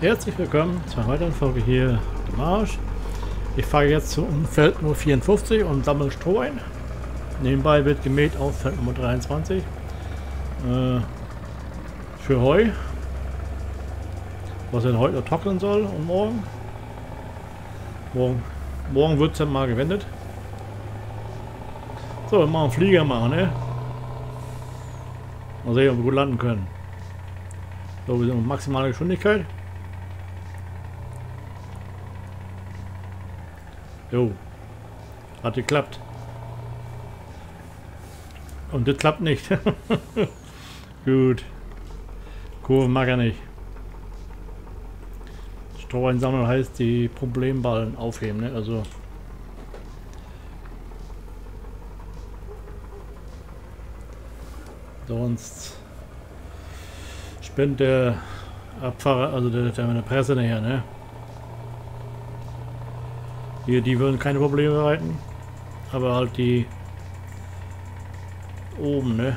Herzlich willkommen zur weiteren Folge hier der Marsch. Ich fahre jetzt zum Feld Nummer 54 und sammle Stroh ein. Nebenbei wird gemäht auf Feld Nummer 23 äh, für Heu, was dann heute noch trocknen soll und morgen. Morgen, morgen wird es dann mal gewendet. So, wir machen Flieger machen, ne? Mal sehen, ob wir gut landen können. So, wir sind auf maximaler Geschwindigkeit. Jo. Hat geklappt. Und das klappt nicht. Gut. Kurve mag er nicht. Stroh einsammeln heißt die Problemballen aufheben, ne? Also. Sonst spinnt der Abfahrer, also der, der, der Presse nachher, ne? Hier, die würden keine Probleme bereiten. Aber halt die oben, ne?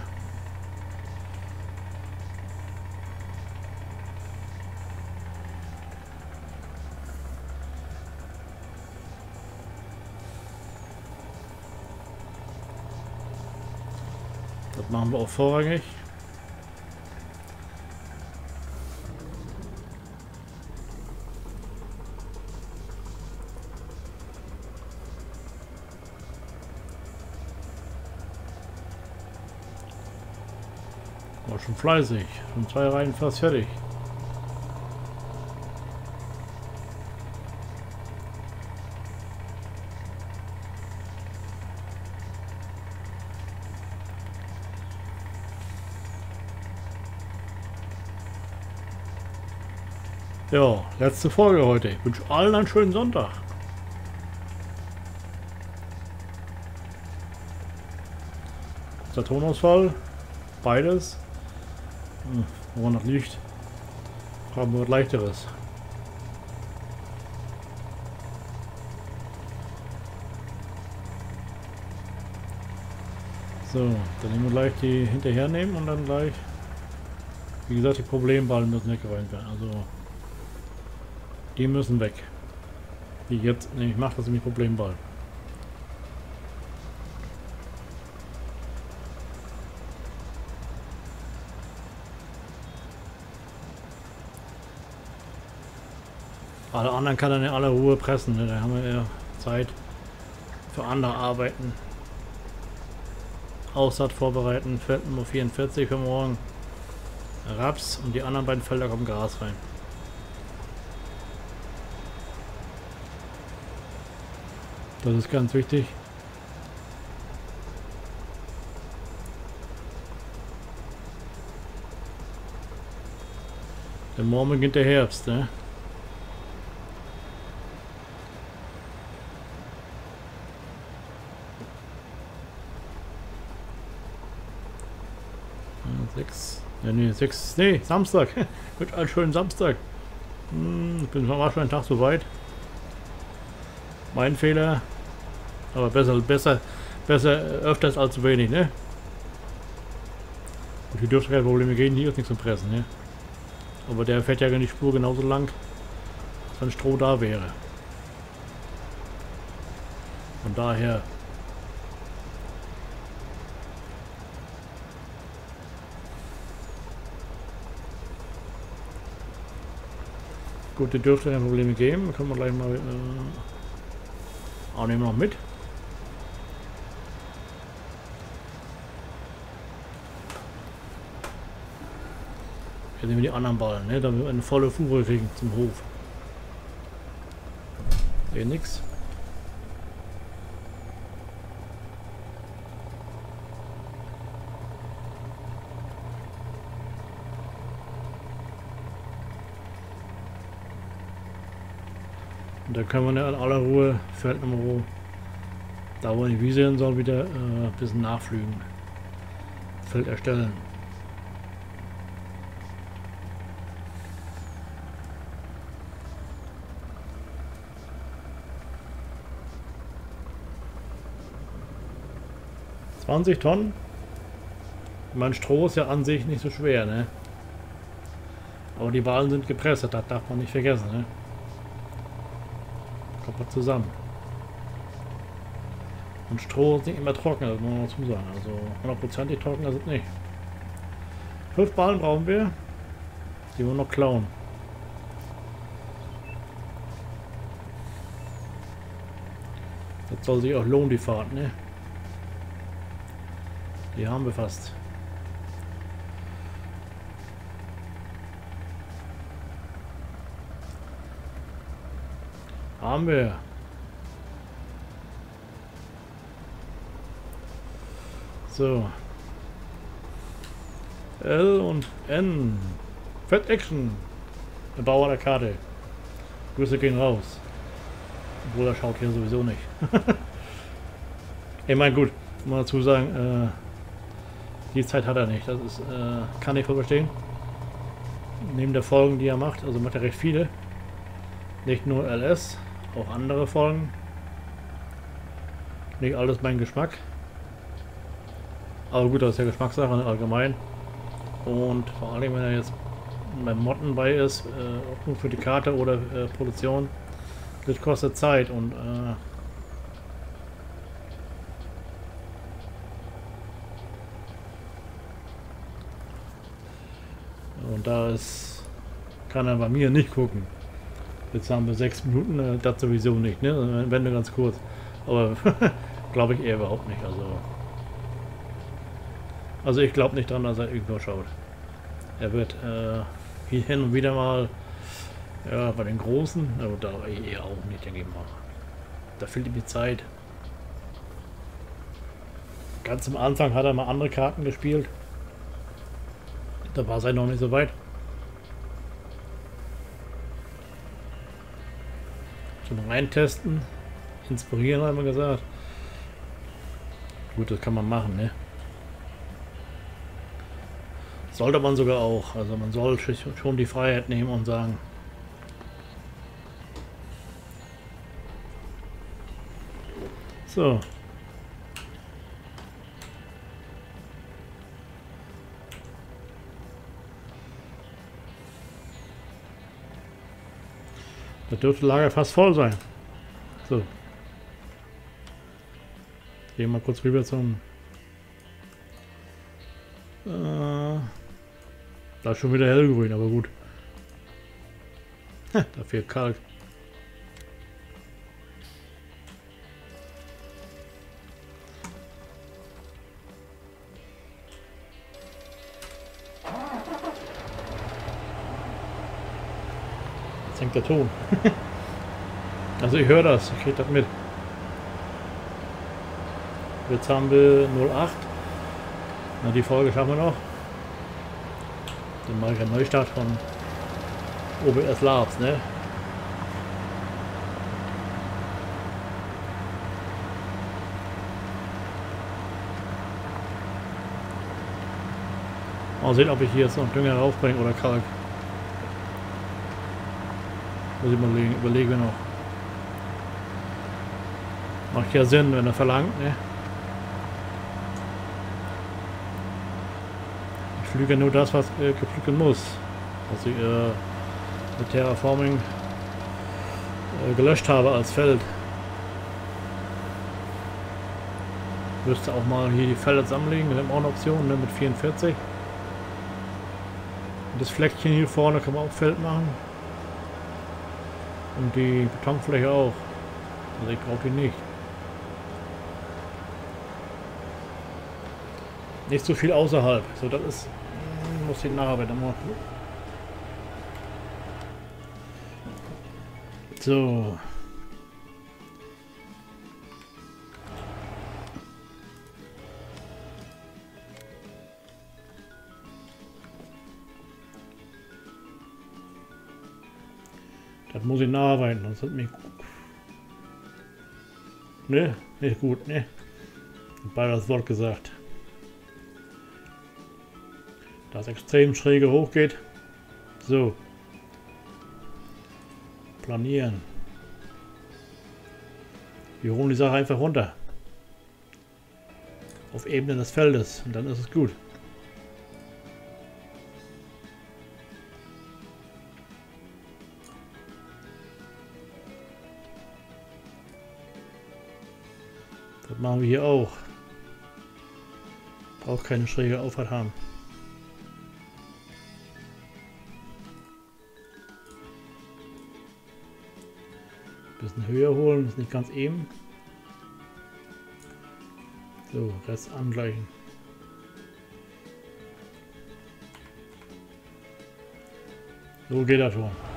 Das machen wir auch vorrangig. War schon fleißig. Schon zwei Reihen fast fertig. Ja, letzte Folge heute. Ich wünsche allen einen schönen Sonntag. Der Tonausfall, beides. Hm, woran das liegt, haben wir was leichteres. So, dann nehmen wir gleich die hinterher nehmen und dann gleich, wie gesagt, die Problemballen müssen weggeräumt werden. Also die müssen weg. Die jetzt nämlich macht das nämlich Problemball. Alle anderen kann er in aller Ruhe pressen, ne? da haben wir ja Zeit für andere Arbeiten. Aussaat vorbereiten, Feld Nummer 44 für morgen. Raps und die anderen beiden Felder kommen Gras rein. Das ist ganz wichtig. Denn morgen beginnt der Herbst, ne? Sechs. Ja, nee, sechs. Nee, Samstag. Wird ein schönen Samstag. Hm, bin war schon einen Tag so weit. Mein Fehler. Aber besser, besser, besser öfters als zu wenig, ne? Und hier dürfte keine Probleme gehen, hier ist nichts zum Pressen, ne? Aber der fährt ja die Spur genauso lang, als wenn Stroh da wäre. Von daher Gut, die dürfte keine Probleme geben. Können wir gleich mal äh, auch nehmen noch mit. Jetzt nehmen wir die anderen Ballen, ne? damit wir eine volle Fuhre kriegen zum Hof. Sehe nix. Da können wir in aller Ruhe Feldnummer, da wo die Wiese hin soll, wieder äh, ein bisschen nachflügen. Feld erstellen. Zwanzig Tonnen. Mein Stroh ist ja an sich nicht so schwer, ne? Aber die Wahlen sind gepresst, das darf man nicht vergessen. Ne? Man zusammen. Und Stroh nicht immer trocken, das muss man dazu sagen. Also hundertprozentig trocken ist es nicht. Fünf Ballen brauchen wir. Die wollen noch klauen. Das soll sich auch lohnen, die Fahrt, ne? Die haben wir fast. Haben wir. So. L und N. Fett Action. Der Bauer der Karte. Grüße gehen raus. Obwohl er schaut hier sowieso nicht. ich meine, gut, man dazu sagen, äh, die Zeit hat er nicht. Das ist, äh, kann ich voll verstehen. Neben der Folgen, die er macht, also macht er recht viele. Nicht nur LS, auch andere Folgen. Nicht alles mein Geschmack. Aber gut, das ist ja Geschmackssache allgemein. Und vor allem, wenn er jetzt beim Motten bei ist, äh, ob für die Karte oder äh, Produktion, das kostet Zeit und äh, und da ist kann er bei mir nicht gucken. Jetzt haben wir sechs Minuten, äh, das sowieso nicht, ne? Wenn nur ganz kurz. Aber glaube ich eher überhaupt nicht. Also, also ich glaube nicht dran, dass er irgendwo schaut. Er wird äh, hin und wieder mal ja, bei den Großen, aber da eher auch nicht, denke ich mal. Da fehlt ihm die Zeit. Ganz am Anfang hat er mal andere Karten gespielt. Da war es halt noch nicht so weit. Zum Reintesten. Inspirieren, haben wir gesagt. Gut, das kann man machen, ne? Sollte man sogar auch. Also man soll schon die Freiheit nehmen und sagen, So. Da dürfte Lager fast voll sein. So. Gehen wir mal kurz rüber zum... Äh, da ist schon wieder hellgrün, aber gut. da fehlt Kalk. Hängt der Ton. also ich höre das, ich kriege das mit. Jetzt haben wir 08. Na, die Folge schaffen wir noch. Dann mache ich einen Neustart von OBS Labs, ne? Mal sehen, ob ich hier jetzt noch Dünger raufbringe oder Kalk. Muss ich mal überlegen, überlegen noch. Macht ja Sinn, wenn er verlangt, ne? Ich flüge nur das, was äh, gepflügen muss. Was ich äh, mit Terraforming äh, gelöscht habe als Feld. Müsste auch mal hier die Felder zusammenlegen. Wir haben auch eine Option ne, mit 44. Und das Fleckchen hier vorne kann man auch Feld machen. Und die Betonfläche auch. Also ich brauche die nicht. Nicht so viel außerhalb. So, das ist. Muss ich nacharbeiten. So. Das muss ich nacharbeiten, das hat mich... Ne, nicht gut, ne? Bei das Wort gesagt. Das extrem schräge hochgeht. So. Planieren. Wir holen die Sache einfach runter. Auf Ebene des Feldes und dann ist es gut. Machen wir hier auch. Braucht keine schräge Auffahrt haben. Bisschen höher holen, ist nicht ganz eben. So, Rest angleichen. So geht das schon.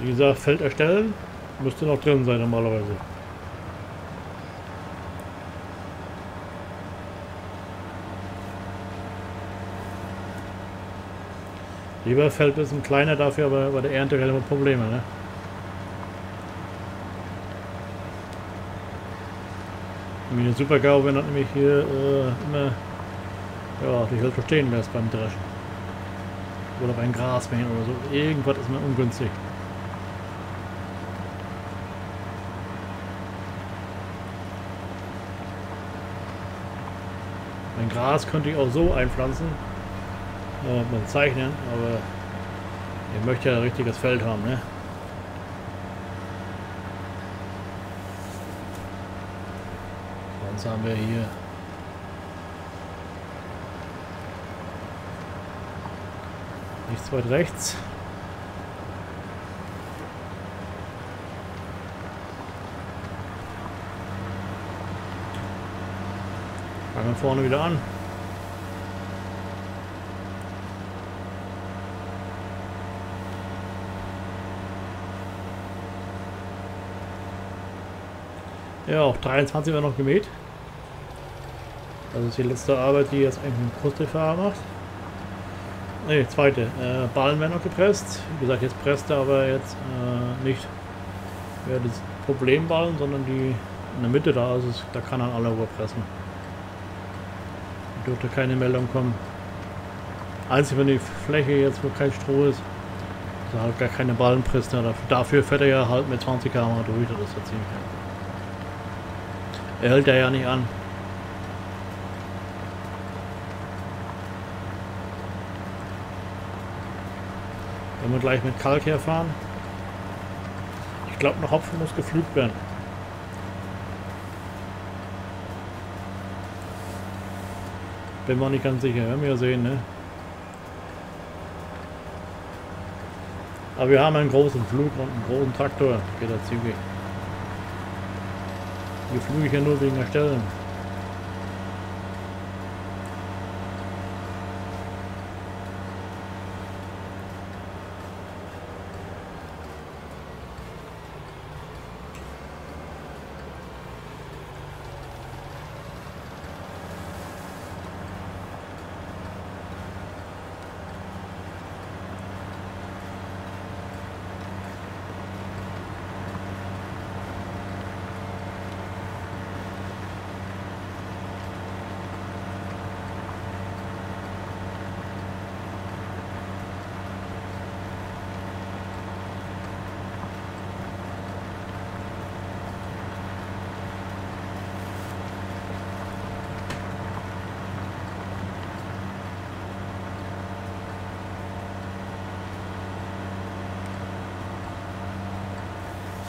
Wie gesagt, Feld erstellen müsste noch drin sein normalerweise. Lieber Feld ein kleiner dafür, aber bei der Ernte keine Probleme. Ne? Wie eine super GAU, wenn das nämlich hier äh, immer ja, die Hölzer stehen lässt beim Dreschen. Oder beim Grasmähen oder so. Irgendwas ist mir ungünstig. Mein Gras könnte ich auch so einpflanzen, äh, beim Zeichnen, aber ich möchte ja ein richtiges Feld haben, ne? Sonst haben wir hier nichts weit rechts. Fangen vorne wieder an. Ja, auch 23 wird noch gemäht. Das ist die letzte Arbeit, die jetzt eigentlich ein Krustelfahrer macht. Ne, zweite. Äh, Ballen werden noch gepresst. Wie gesagt, jetzt presst er aber jetzt äh, nicht mehr das Problemballen, sondern die in der Mitte da ist. Es, da kann er alle überpressen. Da dürfte keine Meldung kommen. Einzig, wenn die Fläche jetzt, wo kein Stroh ist, ist halt gar keine Ballen presst. Ja, dafür fährt er ja halt mit 20 km durch. Das ist ja ziemlich. Er hält er ja nicht an. Wenn wir gleich mit Kalk herfahren. Ich glaube, noch Hopfen muss geflügt werden. Bin mir nicht ganz sicher. Werden wir sehen, ne? Aber wir haben einen großen Flug und einen großen Traktor. Geht da zügig. Hier flüge ich ja nur wegen der Stellen.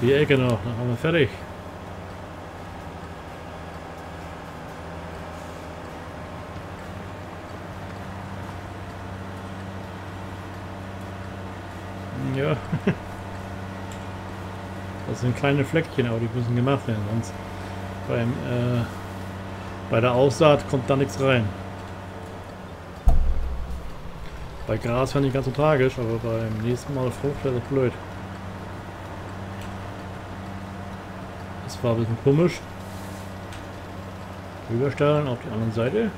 Die Ecke noch, dann haben wir fertig. Ja. Das sind kleine Fleckchen, aber die müssen gemacht werden, sonst beim, äh, bei der Aussaat kommt da nichts rein. Bei Gras fand ich ganz so tragisch, aber beim nächsten Mal Frucht wäre das blöd. War ein bisschen komisch. Rüberstellen auf die andere Seite.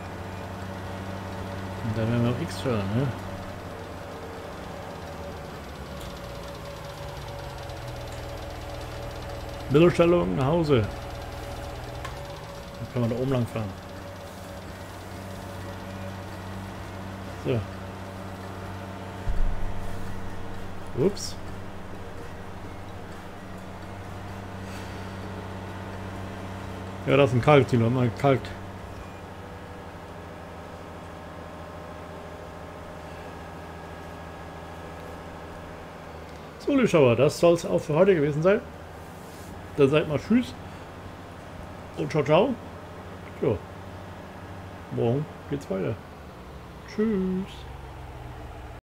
Und dann werden wir auf X steuern, ne? Mittelstellung nach Hause. Dann können wir da oben lang fahren. So. Ups. Ja, das ist ein Kalk, die mal gekalkt. So, liebe Schauer, das soll es auch für heute gewesen sein. Dann seid mal Tschüss und ciao, ciao. Ja. Morgen geht's weiter. Tschüss.